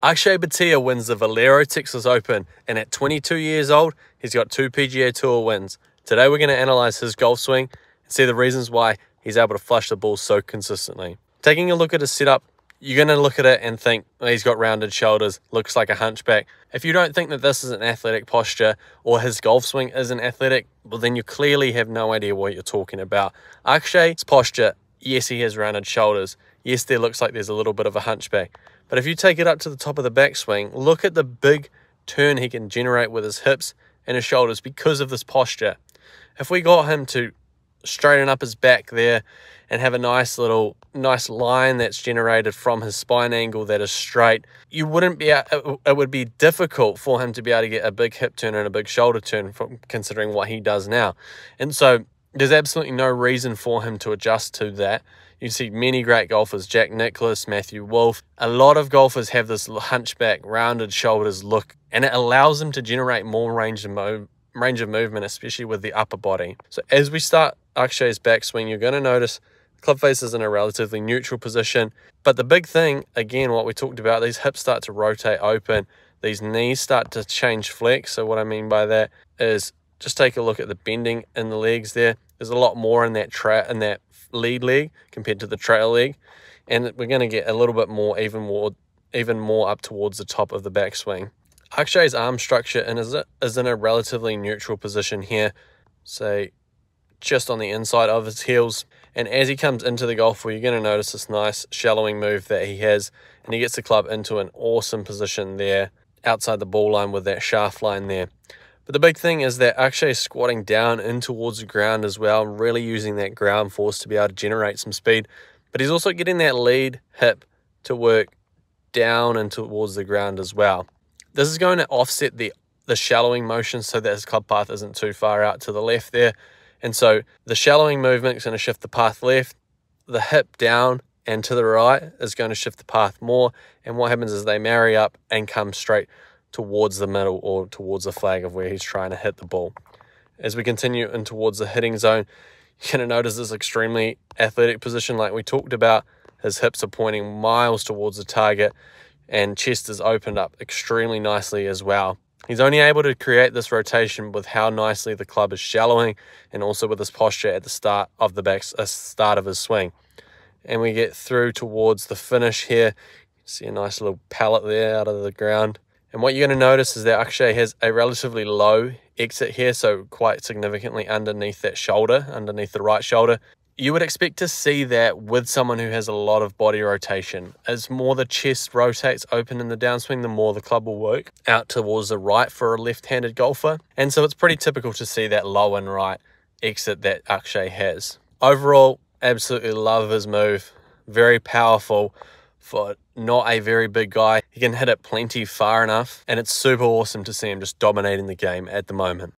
Akshay Bhatia wins the Valero Texas Open, and at 22 years old, he's got two PGA Tour wins. Today, we're going to analyze his golf swing and see the reasons why he's able to flush the ball so consistently. Taking a look at his setup, you're going to look at it and think he's got rounded shoulders, looks like a hunchback. If you don't think that this is an athletic posture or his golf swing isn't athletic, well, then you clearly have no idea what you're talking about. Akshay's posture, yes, he has rounded shoulders. Yes, there looks like there's a little bit of a hunchback. But if you take it up to the top of the backswing, look at the big turn he can generate with his hips and his shoulders because of this posture. If we got him to straighten up his back there and have a nice little nice line that's generated from his spine angle that is straight you wouldn't be it would be difficult for him to be able to get a big hip turn and a big shoulder turn from considering what he does now and so there's absolutely no reason for him to adjust to that you see many great golfers, Jack Nicklaus, Matthew Wolff. A lot of golfers have this hunchback, rounded shoulders look, and it allows them to generate more range of, mo range of movement, especially with the upper body. So as we start Akshay's backswing, you're going to notice club face is in a relatively neutral position. But the big thing, again, what we talked about, these hips start to rotate open. These knees start to change flex. So what I mean by that is just take a look at the bending in the legs there. There's a lot more in that in that lead leg compared to the trail leg. And we're going to get a little bit more, even more, even more up towards the top of the backswing. Akshay's arm structure is, is in a relatively neutral position here. Say just on the inside of his heels. And as he comes into the golf ball, you're going to notice this nice shallowing move that he has. And he gets the club into an awesome position there outside the ball line with that shaft line there. But the big thing is that actually squatting down in towards the ground as well, really using that ground force to be able to generate some speed. But he's also getting that lead hip to work down and towards the ground as well. This is going to offset the, the shallowing motion so that his club path isn't too far out to the left there. And so the shallowing movement is going to shift the path left, the hip down and to the right is going to shift the path more. And what happens is they marry up and come straight towards the middle or towards the flag of where he's trying to hit the ball. As we continue in towards the hitting zone, you're going to notice this extremely athletic position like we talked about. His hips are pointing miles towards the target and chest is opened up extremely nicely as well. He's only able to create this rotation with how nicely the club is shallowing and also with his posture at the start of the back, uh, start of his swing. And we get through towards the finish here. see a nice little pallet there out of the ground. And what you're going to notice is that Akshay has a relatively low exit here, so quite significantly underneath that shoulder, underneath the right shoulder. You would expect to see that with someone who has a lot of body rotation. As more the chest rotates open in the downswing, the more the club will work out towards the right for a left-handed golfer. And so it's pretty typical to see that low and right exit that Akshay has. Overall, absolutely love his move. Very powerful for not a very big guy. He can hit it plenty far enough, and it's super awesome to see him just dominating the game at the moment.